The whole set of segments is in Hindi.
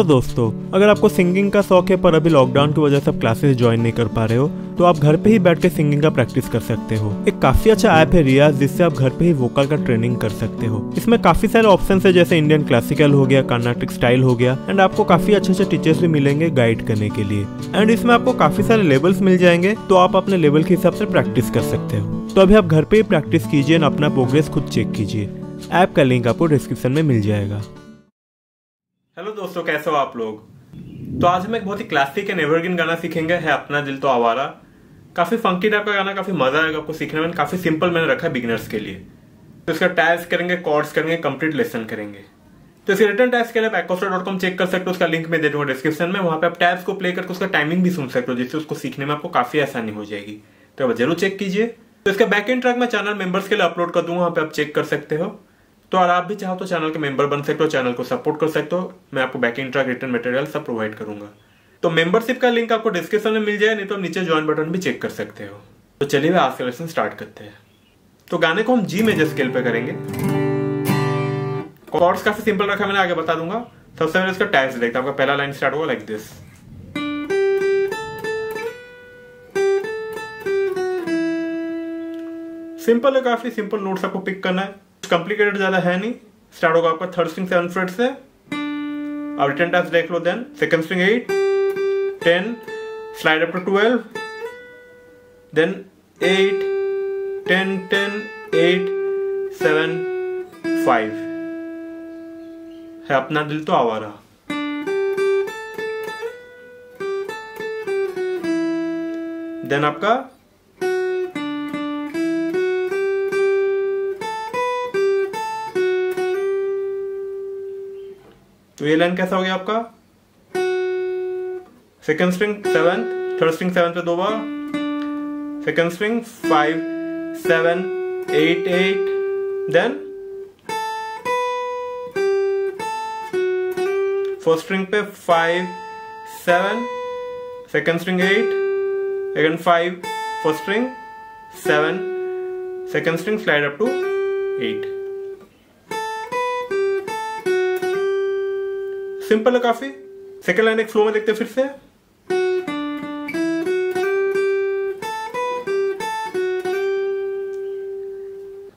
हेलो दोस्तों, अगर आपको सिंगिंग का शौक है पर अभी लॉकडाउन की वजह से आप क्लासेस ज्वाइन नहीं कर पा रहे हो तो आप घर पे ही बैठ के सिंगिंग का प्रैक्टिस कर सकते हो। एक काफ़ी अच्छा ऐप है रियाज, जिससे आप घर पे ही वोकल का ट्रेनिंग कर सकते हो। इसमें काफ़ी सारे ऑप्शन है, जैसे इंडियन क्लासिकल हो गया कर्नाटक स्टाइल हो गया एंड आपको काफ़ी अच्छे अच्छे टीचर्स भी मिलेंगे गाइड करने के लिए। एंड इसमें आपको काफ़ी सारे लेवल्स मिल जाएँगे तो आप अपने लेवल के हिसाब से प्रैक्टिस कर सकते हो। तो अभी आप घर पे ही प्रैक्टिस कीजिए एंड अपना प्रोग्रेस खुद चेक कीजिए। ऐप का लिंक आपको डिस्क्रिप्शन में मिल जाएगा। हेलो दोस्तों, कैसे हो आप लोग? तो आज हम एक बहुत ही क्लासिक एंड एवरग्रीन गाना सीखेंगे, है अपना दिल तो आवारा। काफ़ी फंकी टाइप का गाना, काफ़ी मज़ा आएगा आपको सीखने में काफ़ी सिंपल मैंने रखा है बिगनर्स के लिए। तो इसका टैग्स करेंगे कॉर्ड्स करेंगे कंप्लीट लेसन करेंगे। तो इसके रिटर्न टैग्स के लिए आप डॉट कॉम चेक कर सकते हो, उसका लिंक मैं दे दूँगा डिस्क्रिप्शन में। वहाँ पे आप टैब्स को प्ले करके उसका टाइमिंग भी सुन सकते हो, जिससे उसको सीखने में आपको काफ़ी आसानी हो जाएगी। तो आप ज़रूर चेक कीजिए। तो इसका बैक एंड ट्रैक मैं चैनल मेंबर्स के लिए अपलोड कर दूँगा, वहाँ पे आप चेक कर सकते हो। तो अगर आप भी चाहो तो चैनल के मेंबर बन सकते हो चैनल को सपोर्ट कर सकते हो। मैं आपको backing track return material सब प्रोवाइड करूँगा। तो मेंबरशिप का लिंक आपको डिस्क्रिप्शन में मिल जाए, नहीं तो आप नीचे ज्वाइन बटन भी चेक कर सकते हो। तो चलिए आज का लेसन स्टार्ट करते हैं। तो गाने को हम जी मेजर स्केल पे करेंगे। कॉर्ड्स काफ़ी सिंपल रखा मैंने आगे बता दूँगा। सबसे पहले इसका टैक्स देखते हैं। आपका पहला लाइन स्टार्ट होगा लाइक दिस सिंपल है, काफ़ी सिंपल नोट्स आपको पिक करना है। कॉम्प्लिकेटेड ज़्यादा है नहीं। स्टार्ट होगा आपका थर्ड स्ट्रिंग सेवन फ्रेट से। अब रिटर्न टास्क देख लो then second string eight ten slide up to twelve then eight ten ten eight seven five है, अपना दिल तो आवारा देन आपका तो ये लाइन कैसा हो गया आपका? Second string seven third string seven पे दो बार। Second string five seven eight eight then first string पे five seven second string eight again five first string seven second string slide up to eight simple है काफ़ी। सेकेंड लाइन एक फ्लो में देखते हैं फिर से।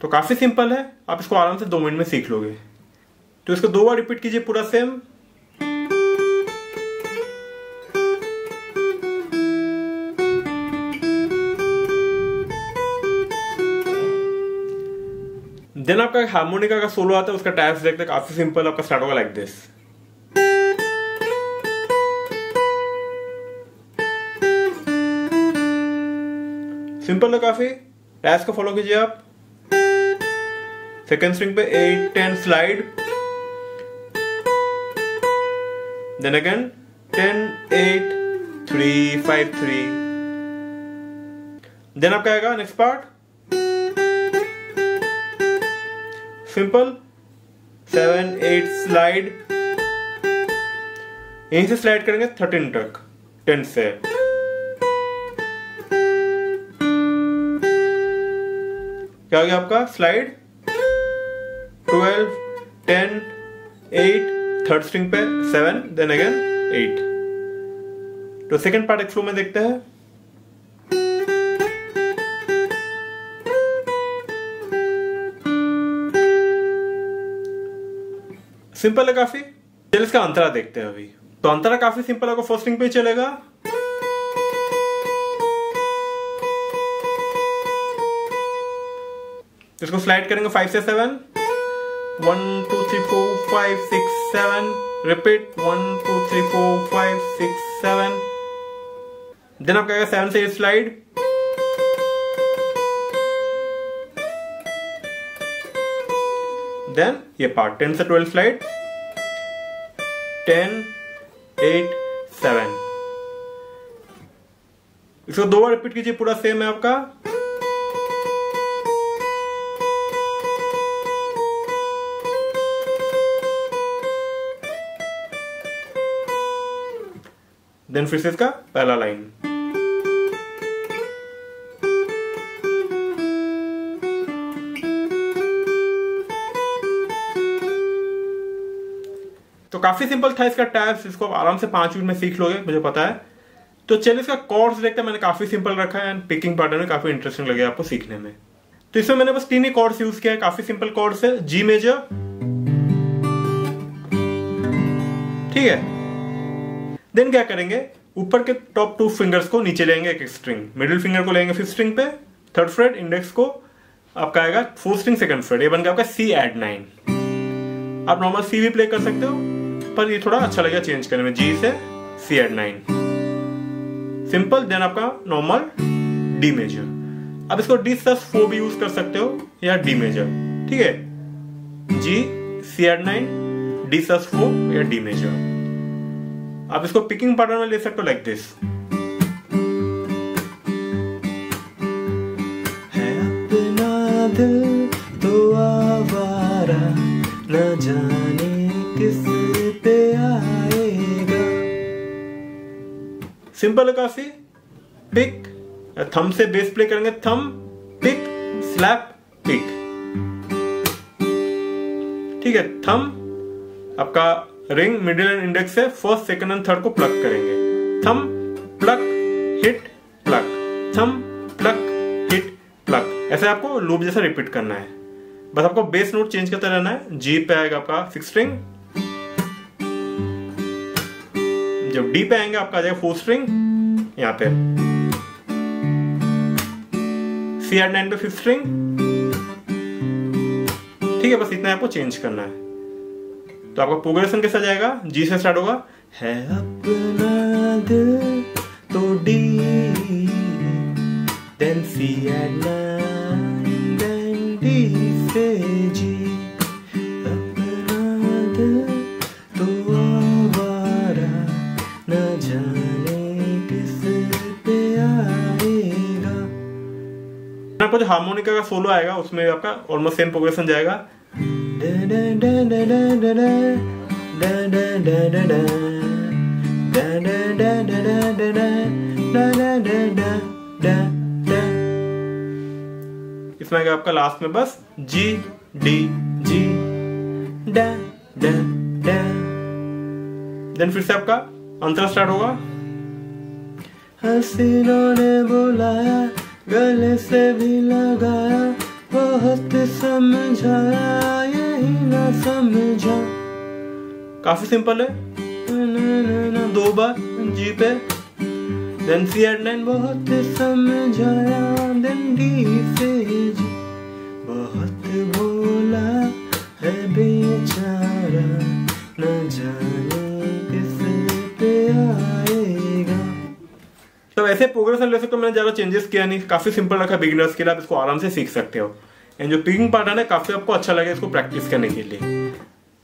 तो काफ़ी सिंपल है। आप इसको आराम से दो मिनट में सीख लोगे। तो इसको दो बार रिपीट कीजिए पूरा सेम देन आपका हारमोनिका का सोलो आता है, उसका टाइप्स देखते काफ़ी सिंपल आपका स्टार्ट होगा लाइक दिस सिंपल है काफ़ी। टैस को फॉलो कीजिए आप। सेकेंड स्ट्रिंग पे eight ten slide then again ten eight three five three then आपका आएगा next part simple seven eight slide यहीं से स्लाइड करेंगे थर्टीन तक टेन से। क्या हो गया आपका? Slide twelve ten eight third string पे सेवन देन अगेन एट तो सेकेंड पार्ट एक्सप्लो में देखते हैं। सिंपल है काफ़ी। चलिए इसका अंतरा देखते हैं अभी। तो अंतरा काफ़ी सिंपल है फ़र्स्ट स्ट्रिंग पे चलेगा। इसको स्लाइड करेंगे फाइव से seven one two three four five six seven repeat one two three four five six seven then आपका आएगा सेवन से स्लाइड देन ये पार्ट टेन से twelve slide ten eight seven इसको दो बार रिपीट कीजिए, पूरा सेम है आपका. देन फिर से इसका पहला लाइन तो काफ़ी सिंपल था इसका टैब्स इसको आराम से पाँच मिनट में सीख लोगे, मुझे पता है। तो चलिए इसका कॉर्ड्स देखते हैं, मैंने काफ़ी सिंपल रखा है एंड पिकिंग पैटर्न में काफ़ी इंटरेस्टिंग लगे आपको सीखने में। तो इसमें मैंने बस तीन ही कॉर्ड्स यूज़ किया है, काफ़ी सिंपल कॉर्ड्स है जी मेजर ठीक है? देन क्या करेंगे? ऊपर के टॉप टू फिंगर्स को नीचे लेंगे एक स्ट्रिंग मिडिल फिंगर को लेंगे फिफ्थ स्ट्रिंग पे. थर्ड फ्रेड इंडेक्स को आपका आएगा फोर्थ स्ट्रिंग सेकंड फ्रेड ये बन गया आपका सी एड नाइन आप नॉर्मल सी भी प्ले कर सकते हो, पर ये थोड़ा अच्छा लगेगा चेंज करने में. जी से C add nine simple then आपका नॉर्मल डी मेजर अब इसको डी सस फोर भी यूज़ कर सकते हो, या डी मेजर ठीक है? G C add nine D sus four या डी मेजर आप इसको पिकिंग पैटर्न में ले सकते हो लाइक दिस दिल तो आवारा न जाने किस पे आएगा। सिंपल है काफ़ी. पिक थम से बेस प्ले करेंगे. थम पिक स्लैप पिक ठीक है थम आपका रिंग, मिडिल एंड इंडेक्स से फ़र्स्ट, सेकंड एंड थर्ड को प्लग करेंगे। Thumb pluck, hit, pluck. Thumb pluck pluck. ऐसे आपको लूप जैसा रिपीट करना है। बस आपको बेस नोट चेंज करते रहना है। जी पे आएगा आपका सिक्स स्ट्रिंग जब डी पे आएँगे, आपका आ जाएगा फोर स्ट्रिंग यहाँ पे। सी आर नाइन पे फिफ्थ स्ट्रिंग ठीक है, बस इतना आपको चेंज करना है। तो आपका प्रोग्रेशन कैसा जाएगा? जी से स्टार्ट होगा। है अपना दिल तो D C at nine, then से G. अपना दिल तो आवारा न जाने किस पे आएगा। जो हारमोनिका का सोलो आएगा उसमें आपका ऑलमोस्ट सेम प्रोग्रेशन जाएगा। इसमें आएगा आपका लास्ट में बस जी डी जी डा डा डा देन फिर से आपका अंतरा स्टार्ट होगा। हसीनों ने बुलाया, गले से भी लगाया, बहुत समझाया। यही ना समझा। काफ़ी सिंपल है। दो बार जी पे देन सी नाइन बहुत समझाया। देन डी से जी बहुत बोला है बेचारा। न जाने किस पे आएगा। तो ऐसे प्रोग्रेशन ले सकते हो मैंने ज़्यादा चेंजेस किया नहीं। काफ़ी सिंपल रखा बिगिनर्स के लिए। आप इसको आराम से सीख सकते हो। एंड जो पिकिंग पार्ट है काफ़ी आपको अच्छा लगे इसको प्रैक्टिस करने के लिए।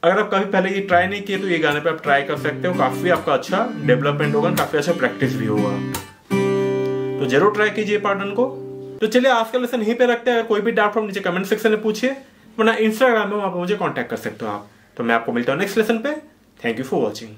अगर आप कभी पहले ये ट्राई नहीं किए तो ये गाने पे आप ट्राई कर सकते हो। काफ़ी आपका अच्छा डेवलपमेंट होगा, काफ़ी अच्छा प्रैक्टिस भी होगा। तो ज़रूर ट्राई कीजिए पार्टन को। तो चलिए, आज का लेसन यहीं पे रखते हैं। अगर कोई भी डाउट हो नीचे कमेंट सेक्शन में पूछिए। वरना इंस्टाग्राम में वहाँ पर मुझे कांटेक्ट कर सकते हो आप। तो मैं आपको मिलता हूँ नेक्स्ट लेसन पे। Thank you for watching